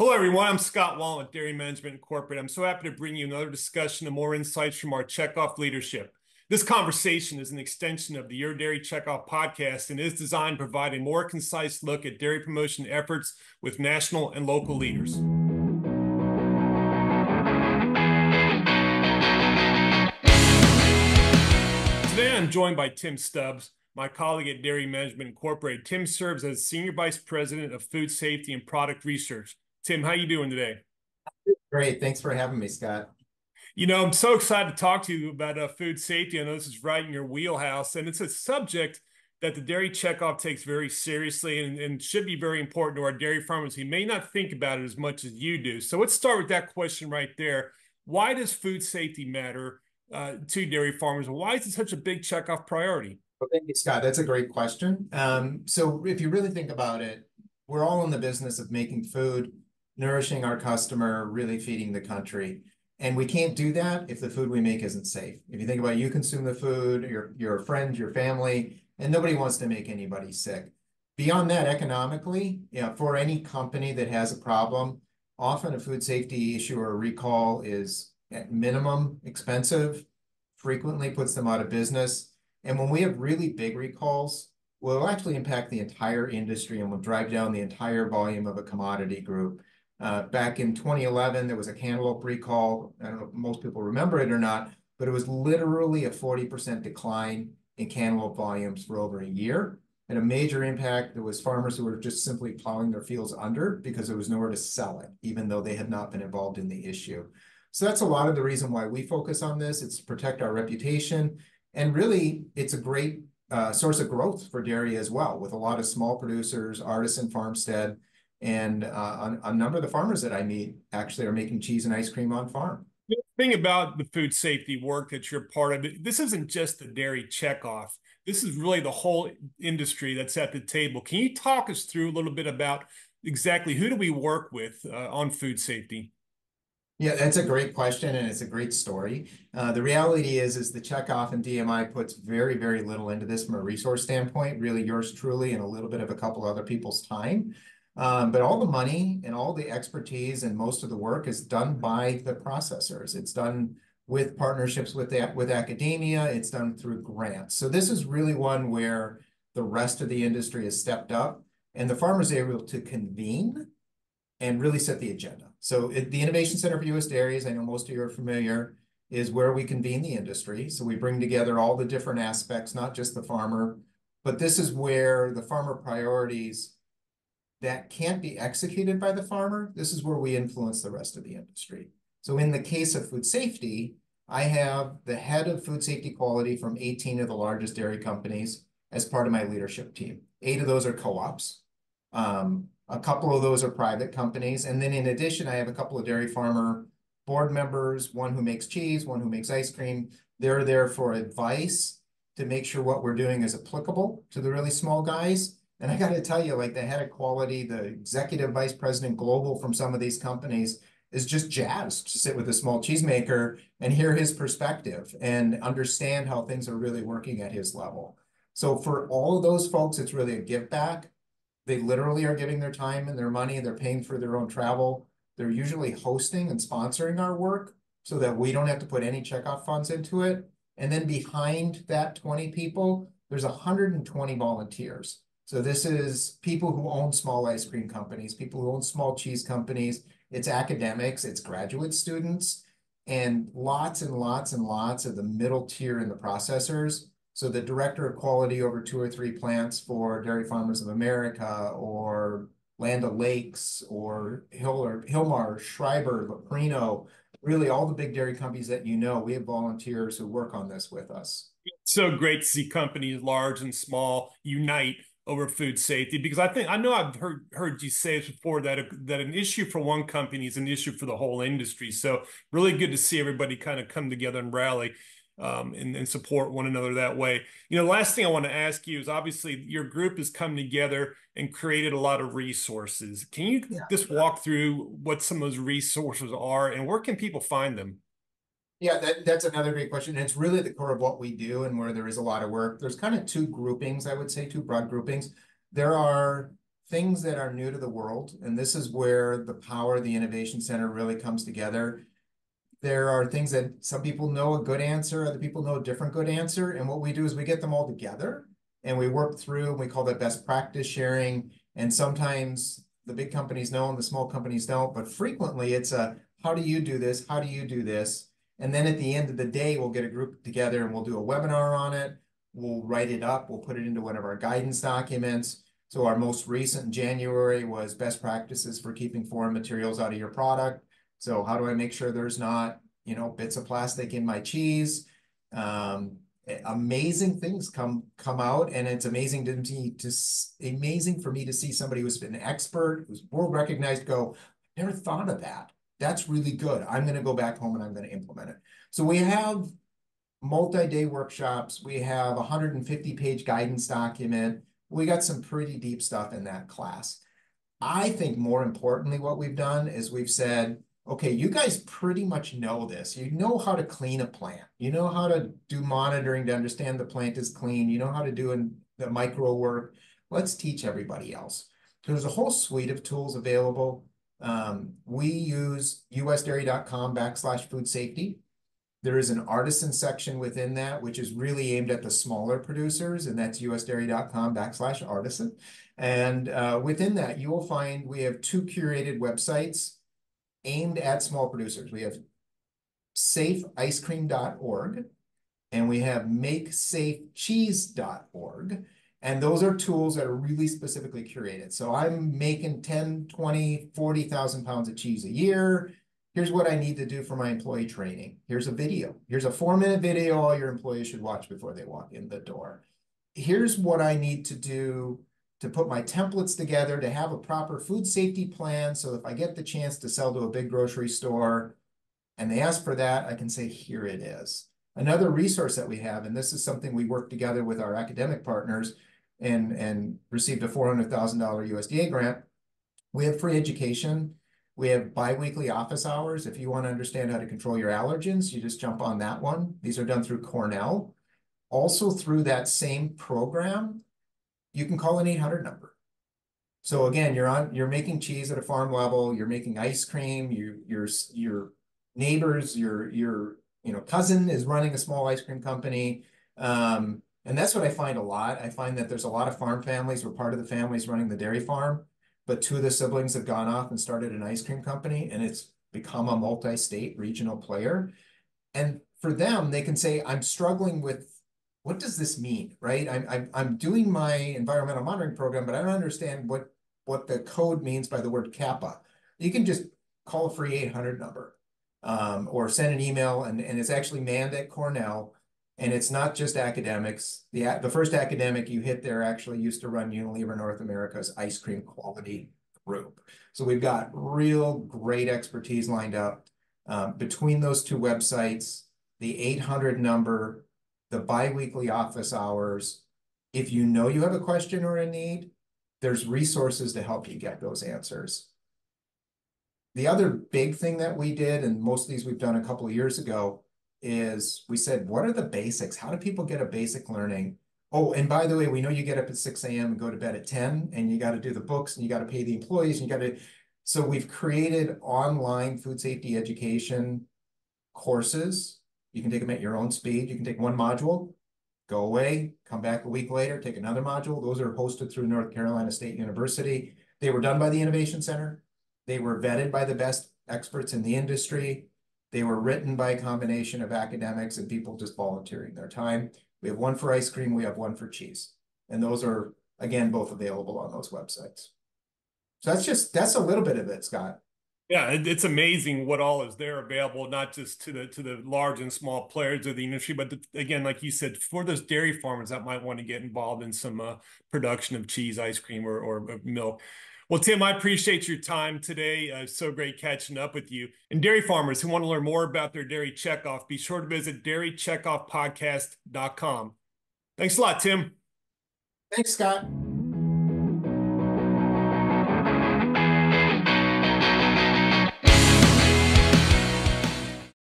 Hello, everyone. I'm Scott Wallin with Dairy Management Incorporated. I'm so happy to bring you another discussion and more insights from our checkoff leadership. This conversation is an extension of the Your Dairy Checkoff podcast and is designed to provide a more concise look at dairy promotion efforts with national and local leaders. Today, I'm joined by Tim Stubbs, my colleague at Dairy Management Incorporated. Tim serves as Senior Vice President of Food Safety and Product Research. Tim, how you doing today? Great. Thanks for having me, Scott. You know, I'm so excited to talk to you about uh, food safety. I know this is right in your wheelhouse, and it's a subject that the dairy checkoff takes very seriously and, and, should be very important to our dairy farmers He may not think about it as much as you do. So let's start with that question right there. Why does food safety matter uh, to dairy farmers? Why is it such a big checkoff priority? Well, thank you, Scott. That's a great question. Um, so if you really think about it, we're all in the business of making food nourishing our customer, really feeding the country. And we can't do that if the food we make isn't safe. If you think about you consume the food, your, your friends, your family, and nobody wants to make anybody sick. Beyond that, economically, know, for any company that has a problem, often a food safety issue or a recall is at minimum expensive, frequently puts them out of business. And when we have really big recalls, will actually impact the entire industry and will drive down the entire volume of a commodity group. Uh, back in 2011, there was a cantaloupe recall. I don't know if most people remember it or not, but it was literally a 40% decline in cantaloupe volumes for over a year. And a major impact, there was farmers who were just simply plowing their fields under because there was nowhere to sell it, even though they had not been involved in the issue. So that's a lot of the reason why we focus on this. It's to protect our reputation. And really, it's a great uh, source of growth for dairy as well, with a lot of small producers, artisan farmstead, and uh, a, a number of the farmers that I meet actually are making cheese and ice cream on farm. The thing about the food safety work that you're part of, this isn't just the dairy checkoff. This is really the whole industry that's at the table. Can you talk us through a little bit about exactly who do we work with uh, on food safety? Yeah, that's a great question, and it's a great story. Uh, the reality is, is the checkoff and DMI puts very, very little into this from a resource standpoint. Really, yours truly, and a little bit of a couple other people's time. Um, but all the money and all the expertise and most of the work is done by the processors. It's done with partnerships with the, with academia. It's done through grants. So this is really one where the rest of the industry has stepped up and the farmers are able to convene and really set the agenda. So it, the Innovation Center for U.S. Dairies, I know most of you are familiar, is where we convene the industry. So we bring together all the different aspects, not just the farmer, but this is where the farmer priorities that can't be executed by the farmer, this is where we influence the rest of the industry. So in the case of food safety, I have the head of food safety quality from 18 of the largest dairy companies as part of my leadership team. Eight of those are co-ops. Um, a couple of those are private companies. And then in addition, I have a couple of dairy farmer board members, one who makes cheese, one who makes ice cream. They're there for advice to make sure what we're doing is applicable to the really small guys and I got to tell you, like the head of quality, the executive vice president global from some of these companies is just jazzed to sit with a small cheesemaker and hear his perspective and understand how things are really working at his level. So for all of those folks, it's really a give back. They literally are giving their time and their money. They're paying for their own travel. They're usually hosting and sponsoring our work so that we don't have to put any checkoff funds into it. And then behind that 20 people, there's 120 volunteers. So this is people who own small ice cream companies, people who own small cheese companies. It's academics, it's graduate students, and lots and lots and lots of the middle tier in the processors. So the director of quality over two or three plants for Dairy Farmers of America or Land O'Lakes or Hill or Hilmar, Schreiber, Leprino, really all the big dairy companies that you know, we have volunteers who work on this with us. It's so great to see companies large and small unite over food safety because I think I know I've heard heard you say this before that a, that an issue for one company is an issue for the whole industry. So really good to see everybody kind of come together and rally um, and, and, support one another that way. You know, last thing I want to ask you is obviously your group has come together and created a lot of resources. Can you yeah. just walk through what some of those resources are and where can people find them? Yeah, that, that's another great question. And it's really the core of what we do and where there is a lot of work. There's kind of two groupings, I would say, two broad groupings. There are things that are new to the world, and this is where the power of the Innovation Center really comes together. There are things that some people know a good answer, other people know a different good answer, and what we do is we get them all together and we work through, and we call that best practice sharing. And sometimes the big companies know and the small companies don't, but frequently it's a how do you do this? How do you do this? And then at the end of the day, we'll get a group together and we'll do a webinar on it. We'll write it up. We'll put it into one of our guidance documents. So our most recent January was best practices for keeping foreign materials out of your product. So how do I make sure there's not, you know, bits of plastic in my cheese? Um, amazing things come come out and it's amazing to me to amazing for me to see somebody who's been an expert who's world recognized go never thought of that that's really good i'm going to go back home and i'm going to implement it so we have multi-day workshops we have a 150 page guidance document we got some pretty deep stuff in that class i think more importantly what we've done is we've said okay, you guys pretty much know this. You know how to clean a plant. You know how to do monitoring to understand the plant is clean. You know how to do the micro work. Let's teach everybody else. There's a whole suite of tools available. Um, we use usdairy.com backslash food safety. There is an artisan section within that, which is really aimed at the smaller producers, and that's usdairy.com backslash artisan. And uh, within that, you will find we have two curated websites aimed at small producers. We have safeicecream.org and we have makesafecheese.org. And those are tools that are really specifically curated. So I'm making 10, 20, 40,000 pounds of cheese a year. Here's what I need to do for my employee training. Here's a video. Here's a four minute video all your employees should watch before they walk in the door. Here's what I need to do to put my templates together, to have a proper food safety plan. So if I get the chance to sell to a big grocery store and they ask for that, I can say, here it is. Another resource that we have, and this is something we work together with our academic partners and, and received a $400,000 USDA grant. We have free education. We have biweekly office hours. If you want to understand how to control your allergens, you just jump on that one. These are done through Cornell. Also through that same program, you can call an 800 number. So again, you're on, you're making cheese at a farm level, you're making ice cream, you, your, your neighbors, your, your, you know, cousin is running a small ice cream company. Um, and that's what I find a lot. I find that there's a lot of farm families where part of the family is running the dairy farm, but two of the siblings have gone off and started an ice cream company and it's become a multi-state regional player. And for them, they can say, I'm struggling with what does this mean, right? I'm, I'm, I'm doing my environmental monitoring program, but I don't understand what, what the code means by the word CAPA. You can just call a free 800 number um, or send an email, and, and it's actually manned at Cornell. And it's not just academics. The, the first academic you hit there actually used to run Unilever North America's ice cream quality group. So we've got real great expertise lined up um, between those two websites, the 800 number, the biweekly office hours. If you know you have a question or a need, there's resources to help you get those answers. The other big thing that we did, and most of these we've done a couple of years ago, is we said, what are the basics? How do people get a basic learning? Oh, and by the way, we know you get up at 6 a.m. and go to bed at 10, and you got to do the books and you got to pay the employees and you got to. So we've created online food safety education courses you can take them at your own speed. You can take one module, go away, come back a week later, take another module. Those are hosted through North Carolina State University. They were done by the Innovation Center. They were vetted by the best experts in the industry. They were written by a combination of academics and people just volunteering their time. We have one for ice cream, we have one for cheese. And those are, again, both available on those websites. So that's just, that's a little bit of it, Scott. Yeah, it's amazing what all is there available, not just to the to the large and small players of the industry, but the, again, like you said, for those dairy farmers that might want to get involved in some uh, production of cheese, ice cream, or, or milk. Well, Tim, I appreciate your time today. Uh, so great catching up with you. And dairy farmers who want to learn more about their dairy checkoff, be sure to visit dairycheckoffpodcast.com. Thanks a lot, Tim. Thanks, Scott.